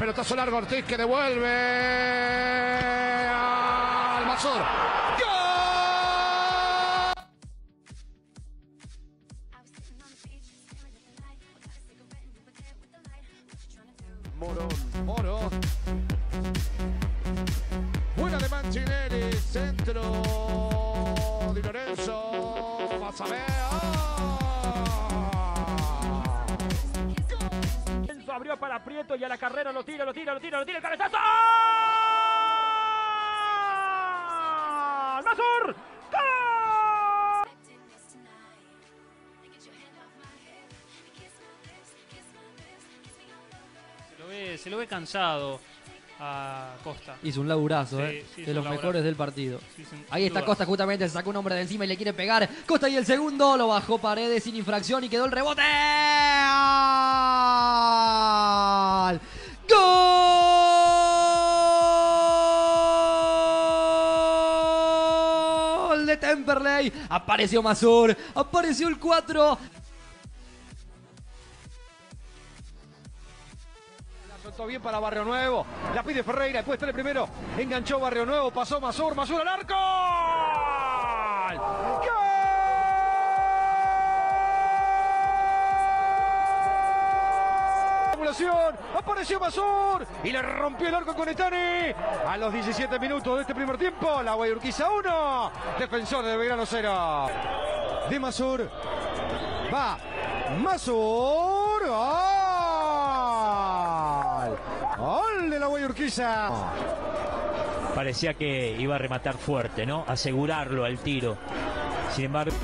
Pelotazo largo Ortiz que devuelve al Mazur. Morón, Morón. Buena de Mancinelli, centro Di Lorenzo. Vas a ver. Para Prieto y a la carrera lo tira, lo tira, lo tira, lo tira, el cabezazo. ¡Gol! Se lo ve, se lo ve cansado a Costa. Hizo un laburazo, Sí, eh, sí, de los laburazo. mejores del partido. Sí, Ahí está duda. Costa justamente, se sacó un hombre de encima y le quiere pegar. Costa y el segundo, lo bajó Paredes sin infracción y quedó el rebote. ¡Gol! ¡Gol de Temperley! Apareció Mazur, apareció el 4. La soltó bien para Barrio Nuevo. La pide Ferreira. Después está el primero. Enganchó Barrio Nuevo. Pasó Mazur. Mazur al arco. Apareció Mazur y le rompió el arco con Etani. A los 17 minutos de este primer tiempo, la Guayurquiza 1. Defensor de Belgrano 0. De Mazur. Va. Mazur. ¡Gol! Gol de la Guayurquiza. Parecía que iba a rematar fuerte, ¿no? Asegurarlo al tiro. Sin embargo,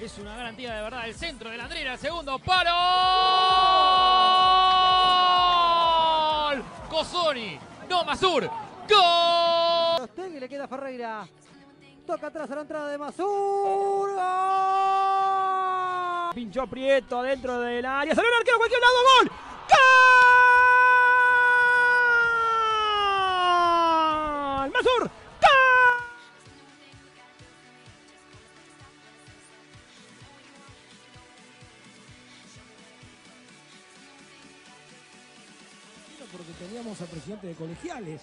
Es una garantía de verdad. El centro de la Andrera, el segundo palo. Cosoni, no Mazur. ¡Gol! Tegui le queda a Ferreira. Toca atrás a la entrada de Mazur. ¡Gol! Pinchó Prieto adentro del área. Salió el arquero a cualquier lado. ¡Gol! ¡Gol! ¡Mazur! Porque teníamos a presidente de colegiales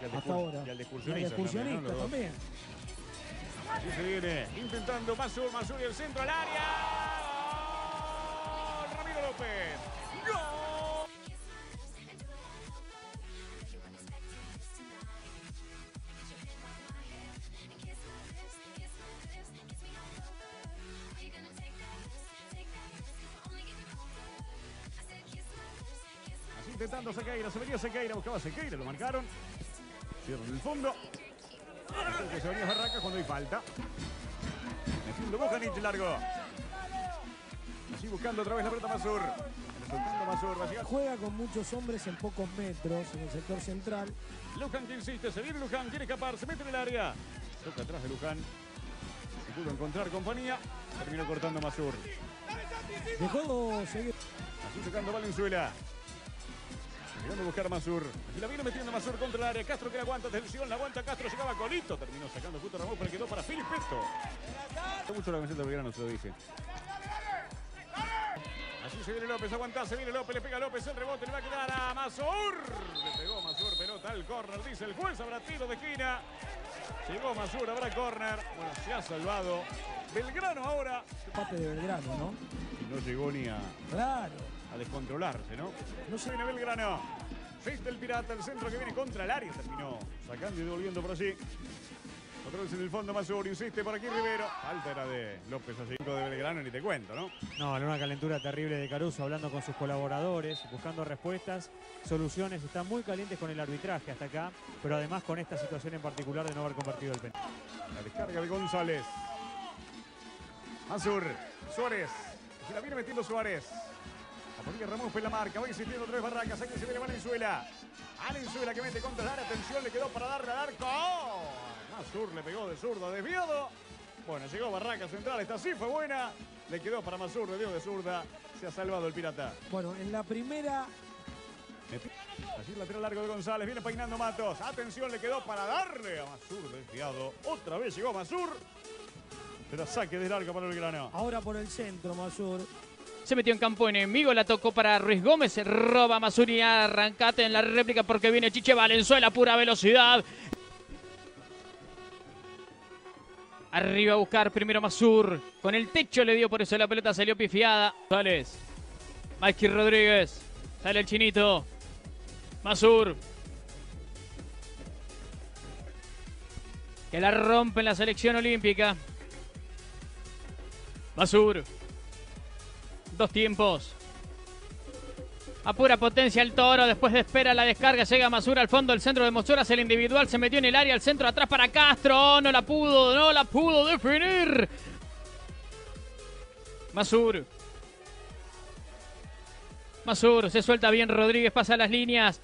Y al de hasta ahora. y al de Y al excursionistas excursionista también, ¿no? También. Así se viene, intentando Masur, Masur y el centro al área. Intentando Sequeira, se venía Sequeira, buscaba Sequeira, lo marcaron. Cierra en el fondo. Que se venía Barracas cuando hay falta. Metiendo Bojanic largo. Así buscando otra vez la pelota Masur. Juega con muchos hombres en pocos metros en el sector central. Luján que insiste, se viene Luján, quiere escapar, se mete en el área. Toca atrás de Luján. Se pudo encontrar compañía. Terminó cortando Masur. Dejó seguir. Así tocando Valenzuela. Llegando a buscar Masur. Y la viene metiendo Masur contra el área. Castro que aguanta, atención, la aguanta Castro, llegaba Colito. Terminó sacando justo Ramón, pero quedó para Filipeto. Me mucho la camiseta Belgrano, se lo dije. Así se viene López, aguanta, se viene López, le pega López, el rebote le va a quedar a Mazur. Le pegó Mazur, pelota al córner, dice el juez, habrá tiro de esquina. Llegó Mazur, habrá córner. Bueno, se ha salvado. Belgrano ahora. Parte de Belgrano, ¿no? No llegó ni a, Claro. a descontrolarse, ¿no? No sé. Viene Belgrano. Feist el pirata, el centro que viene contra el área. Terminó sacando y devolviendo por allí. Otra vez en el fondo Mazur, insiste por aquí Rivero. Falta era de López así. de Belgrano ni te cuento, ¿no? No, en una calentura terrible de Caruso, hablando con sus colaboradores, buscando respuestas, soluciones. Están muy calientes con el arbitraje hasta acá, pero además con esta situación en particular de no haber convertido el penal. La descarga de González. Mazur, Suárez. Se la viene metiendo Suárez. La ponía Ramos en la marca. Va insistiendo otra vez Barracas. Aquí se viene Valenzuela. Valenzuela que mete contra el área. Atención, le quedó para darle al arco. ¡Oh! Masur le pegó de zurda, desviado. Bueno, llegó Barraca Central, esta sí fue buena. Le quedó para Masur, le dio de zurda. Se ha salvado el pirata. Bueno, en la primera Allí lateral largo de González, viene peinando Matos. Atención, le quedó para darle a Masur desviado. Otra vez llegó Masur. Pero saque de largo para el grano. Ahora por el centro, Masur. Se metió en campo enemigo, la tocó para Ruiz Gómez, se roba Masuri, arrancate en la réplica porque viene Chiche Valenzuela, pura velocidad. Arriba a buscar primero Masur, con el techo le dio por eso la pelota, salió pifiada. González, Mikey Rodríguez, sale el chinito, Masur. Que la rompe en la selección olímpica. Masur. Dos tiempos. A pura potencia el toro, después de espera la descarga, llega Masura al fondo, el centro de Mosura hace el individual, se metió en el área, al centro atrás para Castro, Oh, no la pudo, no la pudo definir. Masur. Masur, se suelta bien Rodríguez, pasa las líneas.